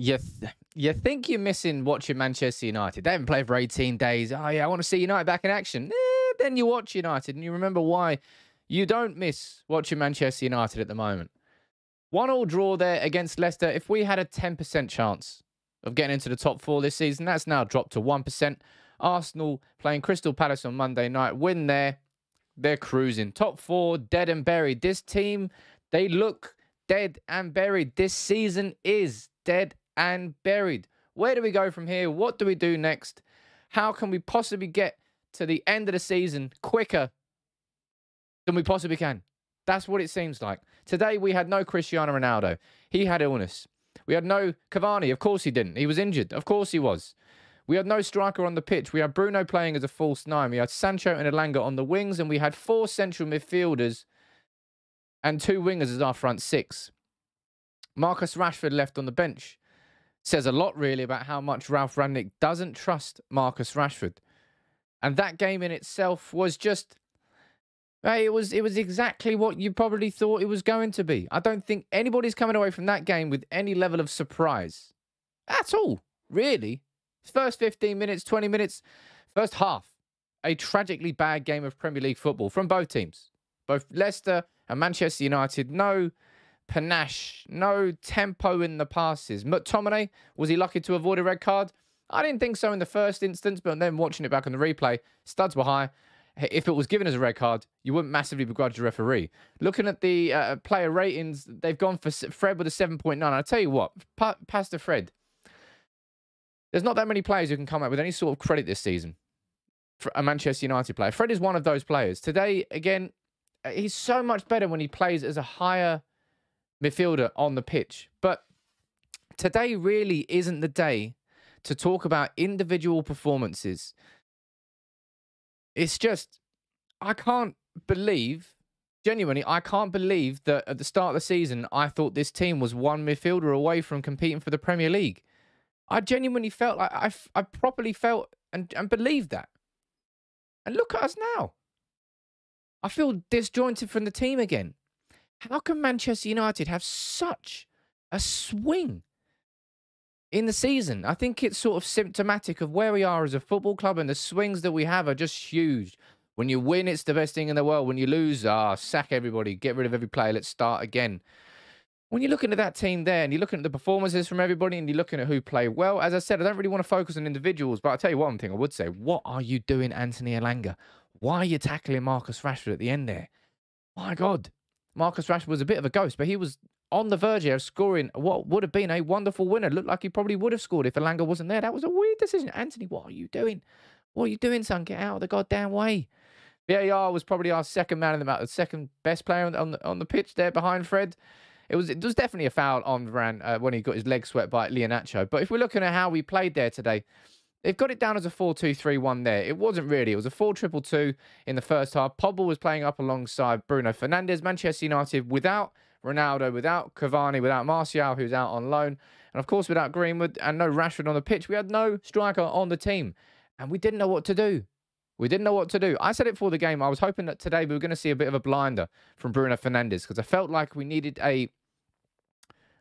You, th- you think you're missing watching Manchester United. They haven't played for 18 days. Oh, yeah, I want to see United back in action. Eh, then you watch United and you remember why you don't miss watching Manchester United at the moment. One all draw there against Leicester. If we had a 10% chance of getting into the top four this season, that's now dropped to 1%. Arsenal playing Crystal Palace on Monday night. Win there. They're cruising. Top four, dead and buried. This team, they look dead and buried. This season is dead and buried. Where do we go from here? What do we do next? How can we possibly get to the end of the season quicker than we possibly can? That's what it seems like. Today we had no Cristiano Ronaldo. He had illness. We had no Cavani. Of course he didn't. He was injured. Of course he was. We had no striker on the pitch. We had Bruno playing as a false nine. We had Sancho and Elanga on the wings, and we had four central midfielders and two wingers as our front six. Marcus Rashford left on the bench. Says a lot, really, about how much Ralf Rangnick doesn't trust Marcus Rashford. And that game in itself was just. It was it was exactly what you probably thought it was going to be. I don't think anybody's coming away from that game with any level of surprise at all, really. First 15 minutes, 20 minutes, first half, a tragically bad game of Premier League football from both teams. Both Leicester and Manchester United, no panache, no tempo in the passes. McTominay, was he lucky to avoid a red card? I didn't think so in the first instance, but then watching it back on the replay, studs were high. If it was given as a red card, you wouldn't massively begrudge the referee. Looking at the uh, player ratings, they've gone for Fred with a 7.9. I'll tell you what, pa- Pastor Fred, there's not that many players who can come out with any sort of credit this season for a Manchester United player. Fred is one of those players. Today, again, uh, he's so much better when he plays as a higher midfielder on the pitch. But today really isn't the day to talk about individual performances. It's just, I can't believe, genuinely, I can't believe that at the start of the season, I thought this team was one midfielder away from competing for the Premier League. I genuinely felt like I, I properly felt and, and believed that. And look at us now. I feel disjointed from the team again. How can Manchester United have such a swing in the season? I think it's sort of symptomatic of where we are as a football club, and the swings that we have are just huge. When you win, it's the best thing in the world. When you lose, ah, sack everybody, get rid of every player, let's start again when you're looking at that team there and you're looking at the performances from everybody and you're looking at who played well, as I said, I don't really want to focus on individuals, but I'll tell you one thing I would say. What are you doing, Anthony Elanga? Why are you tackling Marcus Rashford at the end there? My God. Marcus Rashford was a bit of a ghost, but he was on the verge of scoring what would have been a wonderful winner. Looked like he probably would have scored if Elanga wasn't there. That was a weird decision. Anthony, what are you doing? What are you doing, son? Get out of the goddamn way. VAR was probably our second man in the match, the second best player on the, on the pitch there behind Fred. It was it was definitely a foul on Varane uh, when he got his leg swept by Iheanacho. But if we're looking at how we played there today, they've got it down as a 4-2-3-1 there. It wasn't really. It was a 4-2-2 in the first half. Pogba was playing up alongside Bruno Fernandes. Manchester United without Ronaldo, without Cavani, without Martial, who's out on loan, and of course without Greenwood and no Rashford on the pitch. We had no striker on the team, and we didn't know what to do. We didn't know what to do. I said it before the game. I was hoping that today we were going to see a bit of a blinder from Bruno Fernandes because I felt like we needed a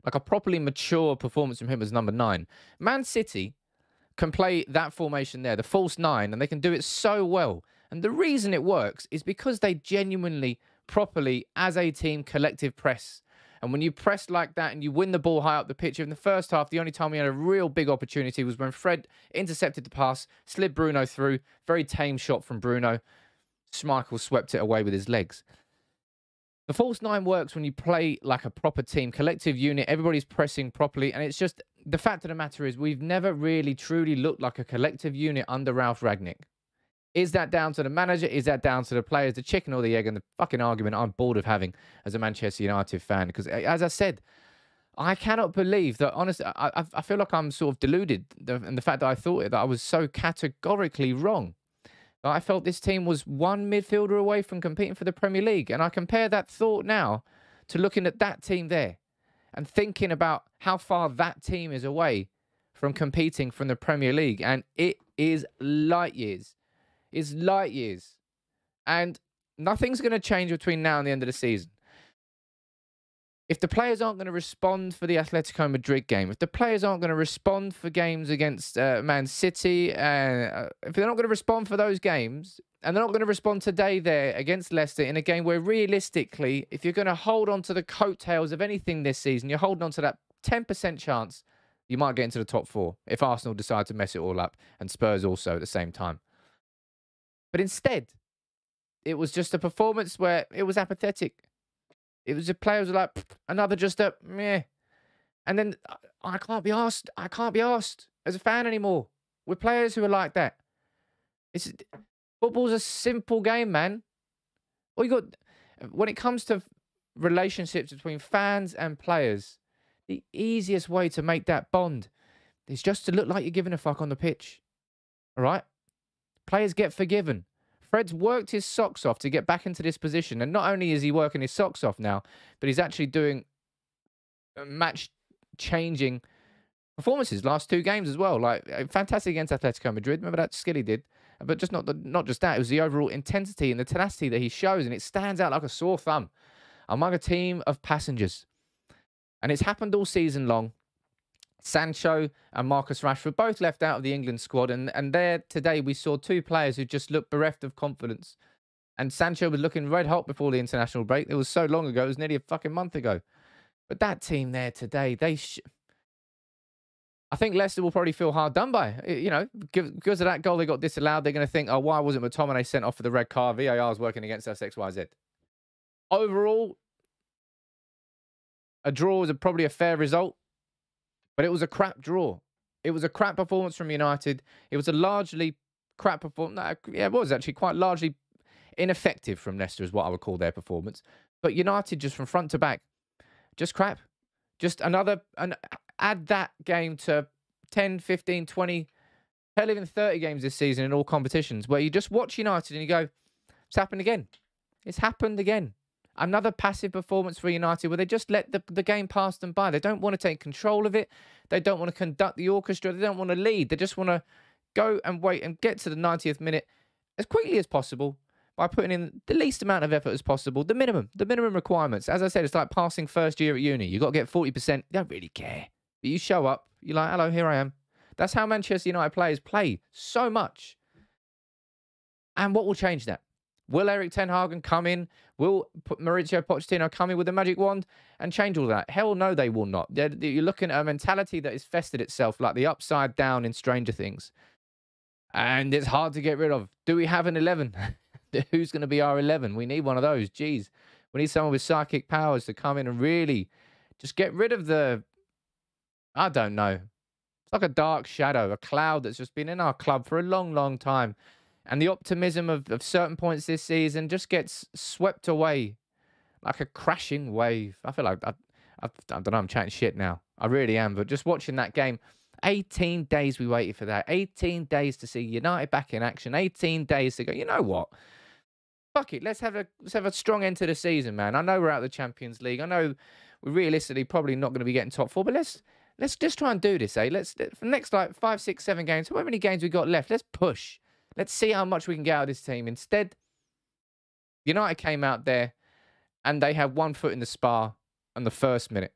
like a properly mature performance from him as number nine. Man City can play that formation there, the false nine, and they can do it so well. And the reason it works is because they genuinely, properly, as a team, collective press. And when you press like that and you win the ball high up the pitch, in the first half, the only time we had a real big opportunity was when Fred intercepted the pass, slid Bruno through. Very tame shot from Bruno. Schmeichel swept it away with his legs. The false nine works when you play like a proper team, collective unit, everybody's pressing properly. And it's just the fact of the matter is, we've never really truly looked like a collective unit under Ralf Rangnick. Is that down to the manager? Is that down to the players? The chicken or the egg? And the fucking argument I'm bored of having as a Manchester United fan. Because as I said, I cannot believe that, honestly, I, I feel like I'm sort of deluded. And the fact that I thought it, that I was so categorically wrong. I felt this team was one midfielder away from competing for the Premier League. And I compare that thought now to looking at that team there and thinking about how far that team is away from competing from the Premier League. And it is light years. It's light years. And nothing's going to change between now and the end of the season. If the players aren't going to respond for the Atletico Madrid game, if the players aren't going to respond for games against uh, Man City, uh, if they're not going to respond for those games, and they're not going to respond today there against Leicester in a game where realistically, if you're going to hold on to the coattails of anything this season, you're holding on to that 10% chance you might get into the top four if Arsenal decide to mess it all up and Spurs also at the same time. But instead, it was just a performance where it was apathetic. It was the players were like another just a meh, and then uh, I can't be asked. I can't be asked as a fan anymore with players who are like that. It's football's a simple game, man. All you got when it comes to relationships between fans and players, the easiest way to make that bond is just to look like you're giving a fuck on the pitch. All right? Players get forgiven. Fred's worked his socks off to get back into this position. And not only is he working his socks off now, but he's actually doing match changing performances last two games as well. Like uh, fantastic against Atletico Madrid. Remember that skill he did? But just not the, not just that. It was the overall intensity and the tenacity that he shows, and it stands out like a sore thumb among a team of passengers. And it's happened all season long. Sancho and Marcus Rashford both left out of the England squad. And, and there today we saw two players who just looked bereft of confidence. And Sancho was looking red hot before the international break. It was so long ago, it was nearly a fucking month ago. But that team there today, they. Sh- I think Leicester will probably feel hard done by. You know, because of that goal they got disallowed, they're going to think, oh, why wasn't McTominay sent off for the red card? VAR is working against us, XYZ. Overall, a draw is probably a fair result. But it was a crap draw. It was a crap performance from United. It was a largely crap performance. Yeah, it was actually quite largely ineffective from Leicester, is what I would call their performance. But United, just from front to back, just crap. Just another, and add that game to 10, 15, 20, hell, even 30 games this season in all competitions where you just watch United and you go, it's happened again. It's happened again. Another passive performance for United where they just let the, the game pass them by. They don't want to take control of it. They don't want to conduct the orchestra. They don't want to lead. They just want to go and wait and get to the 90th minute as quickly as possible by putting in the least amount of effort as possible, the minimum, the minimum requirements. As I said, it's like passing first year at uni. You've got to get 40%. You don't really care. But you show up, you're like, hello, here I am. That's how Manchester United players play so much. And what will change that? Will Erik Ten Hag come in? Will Mauricio Pochettino come in with a magic wand and change all that? Hell no, they will not. They're, you're looking at a mentality that has festered itself like the upside down in Stranger Things. And it's hard to get rid of. Do we have an 11? Who's going to be our 11? We need one of those. Jeez. We need someone with psychic powers to come in and really just get rid of the. I don't know. It's like a dark shadow, a cloud that's just been in our club for a long, long time and the optimism of, of certain points this season just gets swept away like a crashing wave. I feel like I, I, I don't know. I'm chatting shit now. I really am. But just watching that game, 18 days we waited for that. 18 days to see United back in action. 18 days to go. You know what? Fuck it. Let's have a let's have a strong end to the season, man. I know we're out of the Champions League. I know we're realistically probably not going to be getting top four, but let's let's just try and do this, eh? Let's for next like five, six, seven games. How many games we got left? Let's push. Let's see how much we can get out of this team. Instead, United came out there and they had one foot in the spa on the first minute.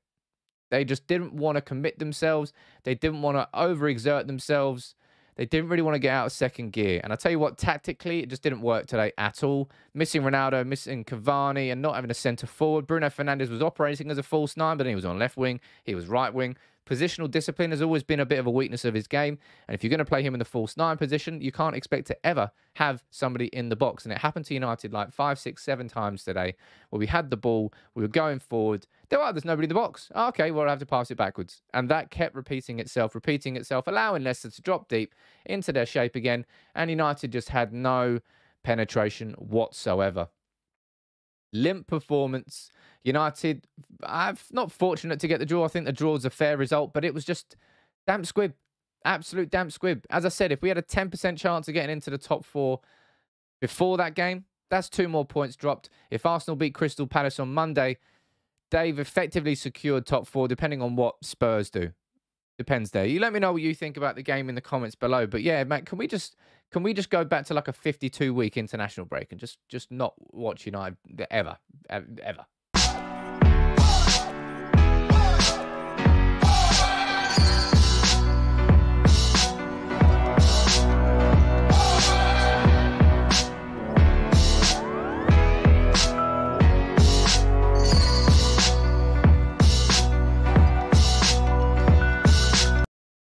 They just didn't want to commit themselves. They didn't want to overexert themselves. They didn't really want to get out of second gear. And I tell you what, tactically, it just didn't work today at all. Missing Ronaldo, missing Cavani, and not having a centre forward. Bruno Fernandes was operating as a false nine, but then he was on left wing. He was right wing. Positional discipline has always been a bit of a weakness of his game. And if you're going to play him in the false nine position, you can't expect to ever have somebody in the box. And it happened to United like five, six, seven times today where we had the ball, we were going forward. There are, there's nobody in the box. Ah, okay, well, I have to pass it backwards. And that kept repeating itself, repeating itself, allowing Leicester to drop deep into their shape again. And United just had no penetration whatsoever. Limp performance. United, I'm not fortunate to get the draw. I think the draw is a fair result, but it was just damp squib. Absolute damp squib. As I said, if we had a 10% chance of getting into the top four before that game, that's two more points dropped. If Arsenal beat Crystal Palace on Monday, they've effectively secured top four, depending on what Spurs do. Depends there. You let me know what you think about the game in the comments below. But yeah, Matt, can we just can we just go back to like a 52 week international break and just just not watch United ever ever?